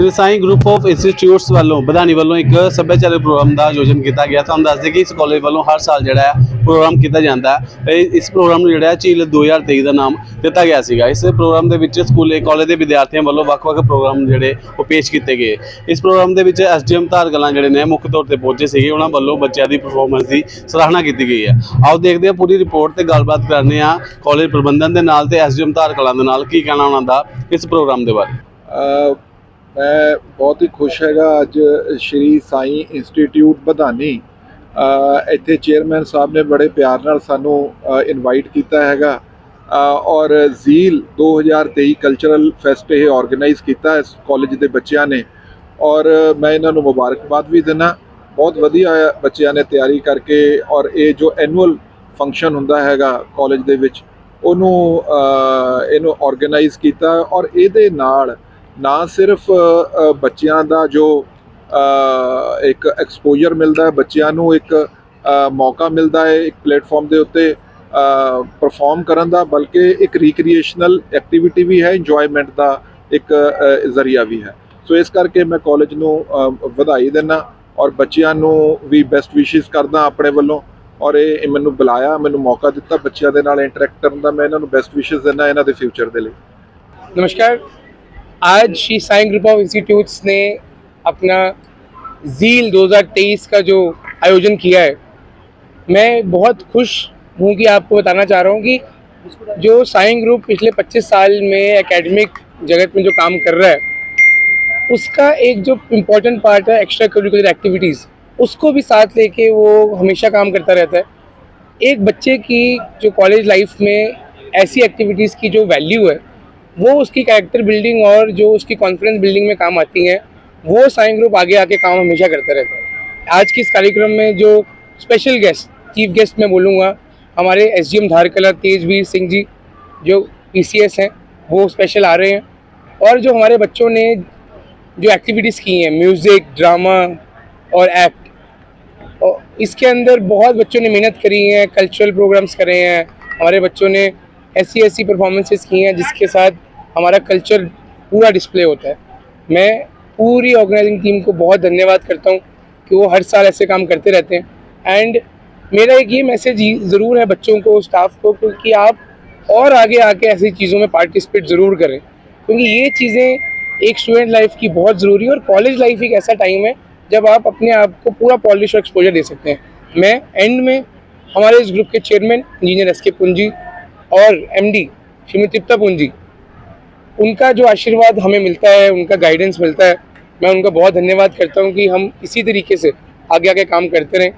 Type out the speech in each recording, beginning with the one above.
Shri Sai group of institutes ਵੱਲੋਂ ਬਧਾਨੀ ਵੱਲੋਂ ਇੱਕ ਸੱਭਿਆਚਾਰਕ ਪ੍ਰੋਗਰਾਮ ਦਾ ਆਯੋਜਨ ਕੀਤਾ ਗਿਆ। ਤੁਹਾਨੂੰ ਦੱਸ ਦਈਏ ਕਿ ਇਸ ਕਾਲਜ ਵੱਲੋਂ ਹਰ ਸਾਲ ਜਿਹੜਾ ਹੈ, ਪ੍ਰੋਗਰਾਮ ਕੀਤਾ ਜਾਂਦਾ ਹੈ। ਇਸ ਪ੍ਰੋਗਰਾਮ ਨੂੰ ਜਿਹੜਾ ਹੈ, ਝੀਲ 2023 ਦਾ ਨਾਮ ਦਿੱਤਾ ਗਿਆ ਸੀਗਾ। ਇਸ ਪ੍ਰੋਗਰਾਮ ਦੇ ਵਿੱਚ ਸਕੂਲੇ ਕਾਲਜ ਦੇ ਵਿਦਿਆਰਥੀਆਂ ਵੱਲੋਂ ਵੱਖ-ਵੱਖ ਪ੍ਰੋਗਰਾਮ ਜਿਹੜੇ ਉਹ ਪੇਸ਼ ਕੀਤੇ ਗਏ। ਇਸ ਪ੍ਰੋਗਰਾਮ ਦੇ ਵਿੱਚ ਐਸਡੀਐਮ ਧਾਰਗਲਾਂ ਜਿਹੜੇ ਨੇ, ਮੁੱਖ ਤੌਰ ਤੇ ਪਹੁੰਚੇ ਸੀਗੇ। ਉਹਨਾਂ ਵੱਲੋਂ ਬੱਚਿਆਂ ਦੀ ਪਰਫਾਰਮੈਂਸ ਦੀ ਸਰਾਹਨਾ ਕੀਤੀ ਗਈ ਹੈ। ਆਓ ਦੇਖਦੇ ਹਾਂ, ਪੂਰੀ ਰਿਪੋਰਟ ਤੇ ਗੱਲਬਾਤ ਕਰਨੇ ਆ ਕਾਲਜ ਪ੍ਰਬੰਧਨ ਦੇ ਨਾਲ ਤੇ ਐਸਡੀਐਮ ਧਾਰਗਲਾਂ ਦੇ ਨਾਲ। ਕੀ ਕਹਿਣਾ ਉਹਨਾਂ ਦਾ ਇਸ ਪ੍ਰੋਗਰਾਮ ਦੇ ਬਾਰੇ? ਮੈਂ ਬਹੁਤ ਹੀ ਖੁਸ਼ ਹੈਗਾ ਅੱਜ ਸ਼੍ਰੀ ਸਾਈ ਇੰਸਟੀਚਿਊਟ ਬਧਾਨੀ ਇੱਥੇ ਚੇਅਰਮੈਨ ਸਾਹਿਬ ਨੇ ਬੜੇ ਪਿਆਰ ਨਾਲ ਸਾਨੂੰ ਇਨਵਾਈਟ ਕੀਤਾ ਹੈਗਾ। ਔਰ ਜ਼ੀਲ 2023 ਕਲਚਰਲ ਫੈਸਟ ਇਹ ਆਰਗੇਨਾਈਜ਼ ਕੀਤਾ ਇਸ ਕਾਲਜ ਦੇ ਬੱਚਿਆਂ ਨੇ। ਔਰ ਮੈਂ ਇਹਨਾਂ ਨੂੰ ਮੁਬਾਰਕਬਾਦ ਵੀ ਦਿੰਦਾ ਬਹੁਤ ਵਧੀਆ ਬੱਚਿਆਂ ਨੇ ਤਿਆਰੀ ਕਰਕੇ ਔਰ ਇਹ ਜੋ ਐਨੂਅਲ ਫੰਕਸ਼ਨ ਹੁੰਦਾ ਹੈਗਾ ਕਾਲਜ ਦੇ ਵਿੱਚ, ਉਹਨੂੰ ਇਹਨੂੰ ਆਰਗੇਨਾਈਜ਼ ਕੀਤਾ ਔਰ ਇਹਦੇ ਨਾਲ ਨਾ ਸਿਰਫ ਬੱਚਿਆਂ ਦਾ ਜੋ ਇੱਕ ਐਕਸਪੋਜ਼ਰ ਮਿਲਦਾ ਹੈ, ਬੱਚਿਆਂ ਨੂੰ ਇੱਕ ਮੌਕਾ ਮਿਲਦਾ ਹੈ, ਇੱਕ ਪਲੇਟਫਾਰਮ ਦੇ ਉੱਤੇ ਪਰਫਾਰਮ ਕਰਨ ਦਾ, ਬਲਕਿ ਇੱਕ ਰੀਕ੍ਰੀਏਸ਼ਨਲ ਐਕਟੀਵਿਟੀ ਵੀ ਹੈ ਇੰਜੋਏਮੈਂਟ ਦਾ ਇੱਕ ਜ਼ਰੀਆ ਵੀ ਹੈ। ਸੋ ਇਸ ਕਰਕੇ ਮੈਂ ਕਾਲਜ ਨੂੰ ਵਧਾਈ ਦਿੰਦਾ ਔਰ ਬੱਚਿਆਂ ਨੂੰ ਵੀ ਬੈਸਟ ਵਿਸ਼ੇਸ ਕਰਦਾ ਆਪਣੇ ਵੱਲੋਂ ਔਰ ਇਹ ਮੈਨੂੰ ਬੁਲਾਇਆ, ਮੈਨੂੰ ਮੌਕਾ ਦਿੱਤਾ ਬੱਚਿਆਂ ਦੇ ਨਾਲ ਇੰਟਰੈਕਟ ਕਰਨ ਦਾ, ਮੈਂ ਇਹਨਾਂ ਨੂੰ ਬੈਸਟ ਵਿਸ਼ੇਸ ਦਿੰਦਾ ਇਹਨਾਂ ਦੇ ਫਿਊਚਰ ਦੇ ਲਈ। ਨਮਸਕਾਰ। आज Shri Sai group of institutes ने अपना झील 2023 का जो आयोजन किया है, मैं बहुत खुश हूँ कि आपको बताना चाह रहा हूँ कि जो साई ग्रुप पिछले 25 साल में एकेडमिक जगत में जो काम कर रहा है, उसका एक जो इम्पोर्टेंट पार्ट है एक्स्ट्रा करिकुलर एक्टिविटीज़ उसको भी साथ लेके वो हमेशा काम करता रहता है। एक बच्चे की जो कॉलेज लाइफ में ऐसी एक्टिविटीज़ की जो वैल्यू है वो उसकी कैरेक्टर बिल्डिंग और जो उसकी कॉन्फिडेंस बिल्डिंग में काम आती हैं, वो साइन ग्रुप आगे आके काम हमेशा करते रहते हैं। आज के इस कार्यक्रम में जो स्पेशल गेस्ट चीफ गेस्ट मैं बोलूँगा, हमारे एस एम धारकला, तेजवीर सिंह जी, जो पी सी एस हैं, वो स्पेशल आ रहे हैं। और जो हमारे बच्चों ने जो एक्टिविटीज़ की हैं म्यूज़िक ड्रामा और एक्ट और इसके अंदर बहुत बच्चों ने मेहनत करी है कल्चरल प्रोग्राम्स करे हैं। हमारे बच्चों ने ऐसी ऐसी परफॉर्मेंसेस की हैं जिसके साथ हमारा कल्चर पूरा डिस्प्ले होता है। मैं पूरी ऑर्गेनाइजिंग टीम को बहुत धन्यवाद करता हूँ कि वो हर साल ऐसे काम करते रहते हैं। एंड मेरा एक ये मैसेज ज़रूर है बच्चों को स्टाफ को क्योंकि आप और आगे आके ऐसी चीज़ों में पार्टिसिपेट ज़रूर करें। क्योंकि ये चीज़ें एक स्टूडेंट लाइफ की बहुत ज़रूरी है और कॉलेज लाइफ एक ऐसा टाइम है जब आप अपने आप को पूरा पॉलिश और एक्सपोजर दे सकते हैं। मैं एंड में हमारे इस ग्रुप के चेयरमैन इंजीनियर एस के पुंजी और एमडी श्रीमती तृप्ता पुंजी उनका जो आशीर्वाद हमें मिलता है, उनका गाइडेंस मिलता है, मैं उनका बहुत धन्यवाद करता हूँ कि हम इसी तरीके से आगे आगे काम करते रहें।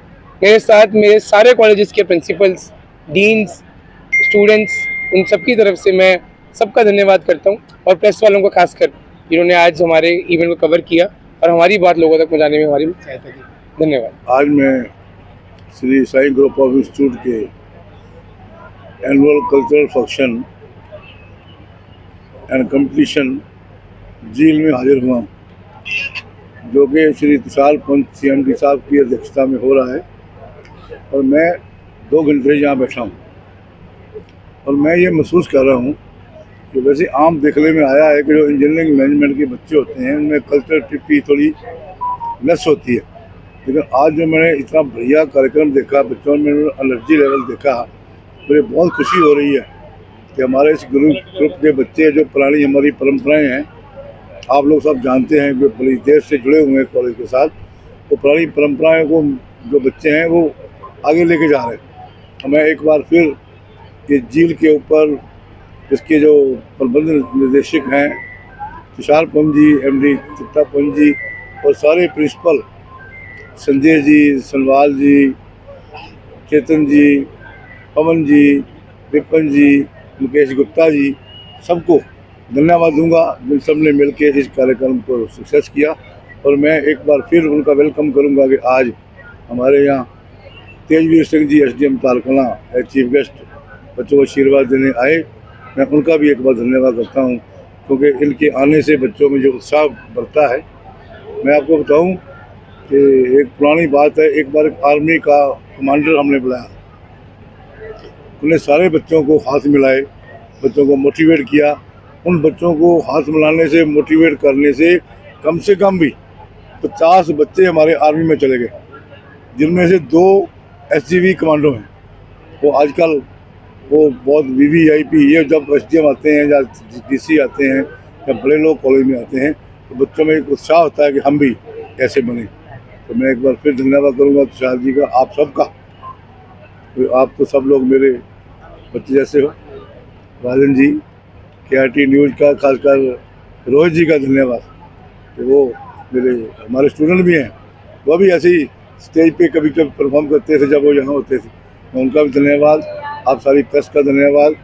मेरे साथ मेरे सारे कॉलेजेस के प्रिंसिपल्स डीन्स स्टूडेंट्स उन सबकी तरफ़ से मैं सबका धन्यवाद करता हूँ और प्रेस वालों को खासकर जिन्होंने आज हमारे इवेंट को कवर किया और हमारी बात लोगों तक पहुँचाने में हमारी सहायता की। धन्यवाद। आज मैं Shri Sai group of institute के annual cultural function and competition झील में हाजिर हुआ। हूँ, जो कि Shri Tushar Pant C M D साहब की अध्यक्षता में हो रहा है। और मैं दो घंटे यहाँ बैठा हूँ। और मैं ये महसूस कर रहा हूँ कि वैसे आम देखने में आया है कि जो इंजीनियरिंग मैनेजमेंट के बच्चे होते हैं उनमें कल्चर ट्रिप की थोड़ी लेस होती है। लेकिन आज जो मैंने इतना बढ़िया कार्यक्रम देखा बच्चों में एनर्जी लेवल देखा मुझे बहुत खुशी हो रही है। कि हमारे इस ग्रुप ग्रुप के बच्चे जो पुरानी हमारी परंपराएँ हैं, आप लोग सब जानते हैं कि बड़ी देर से जुड़े हुए हैं कॉलेज के साथ। तो पुरानी परंपराएँ को, जो बच्चे हैं, वो आगे लेके जा रहे हैं। हमें एक बार फिर ये झील के ऊपर इसके जो प्रबंध निर्देशक हैं, तुषार पंत जी एम डी पंत जी और सारे प्रिंसिपल, संजय जी, सनवाल जी, चेतन जी, पवन जी, विपिन जी मुकेश गुप्ता जी, सबको धन्यवाद दूँगा। जिन सबने मिल के इस कार्यक्रम को सक्सेस किया और मैं एक बार फिर उनका वेलकम करूँगा कि आज हमारे यहाँ Tejveer Singh ji S D M Tarkala chief guest बच्चों को आशीर्वाद देने आए। मैं उनका भी एक बार धन्यवाद करता हूँ, क्योंकि इनके आने से बच्चों में जो उत्साह बढ़ता है, मैं आपको बताऊँ कि एक पुरानी बात है, एक बार आर्मी का कमांडर हमने बुलाया। उन्हें सारे बच्चों को हाथ मिलाए, बच्चों को मोटिवेट किया। उन बच्चों को हाथ मिलाने से मोटिवेट करने से कम से कम भी पचास बच्चे हमारे आर्मी में चले गए, जिनमें से दो एसजीवी कमांडो हैं। वो आजकल वो बहुत वी वी आई पी ये जब एस आते हैं या डी सी आते हैं या बड़े लोग कॉलेज में आते हैं तो बच्चों में एक उत्साह होता है कि हम भी कैसे बने। तो मैं एक बार फिर धन्यवाद करूँगा तुषार जी का, आप सबका। आप तो सब लोग मेरे बच्चे जैसे हो। राजन जी के न्यूज़ का, खासकर रोहित जी का धन्यवाद। तो वो मेरे, हमारे स्टूडेंट भी हैं। वो भी ऐसे ही स्टेज पे कभी कभी परफॉर्म करते थे, जब वो यहाँ होते थे। मैं उनका भी धन्यवाद। आप सारी प्रेस का धन्यवाद।